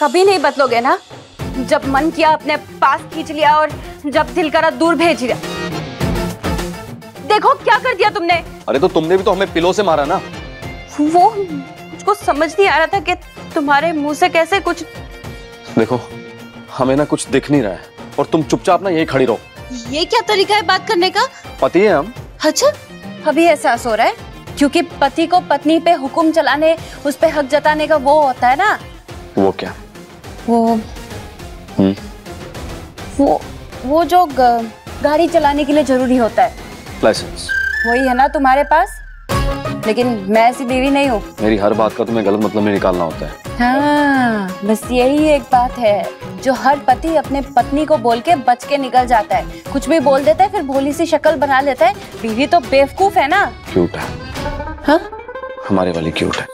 कभी नहीं बदलोगे ना? जब मन किया अपने पास खींच लिया और जब दिल करा दूर भेज दिया देखो क्या कर दिया तुमने? अरे तो तुमने भी तो हमें पिलो से मारा ना। वो मुझको समझ नहीं आ रहा था कि तुम्हारे मुँह से कैसे कुछ देखो हमें ना कुछ दिख नहीं रहा है और तुम चुपचाप ना यही खड़ी रहो। ये क्या तरीका है बात करने का? पति है हम। अच्छा। अभी एहसास हो रहा है क्योंकि पति को पत्नी पे हुक्म चलाने उस पे हक जताने का वो होता है ना। वो क्या? वो हम्म। वो वो जो गाड़ी चलाने के लिए ज़रूरी होता है। लाइसेंस वही है ना तुम्हारे पास? लेकिन मैं ऐसी बीवी नहीं हूँ। मेरी हर बात का तुम्हें गलत मतलब में निकालना होता है। हाँ बस यही एक बात है जो हर पति अपने पत्नी को बोल के बच के निकल जाता है। कुछ भी बोल देता है फिर भोली सी शक्ल बना लेता है। बीवी तो बेवकूफ़ है ना। क्यूट है। हाँ? हमारे वाली क्यूट है।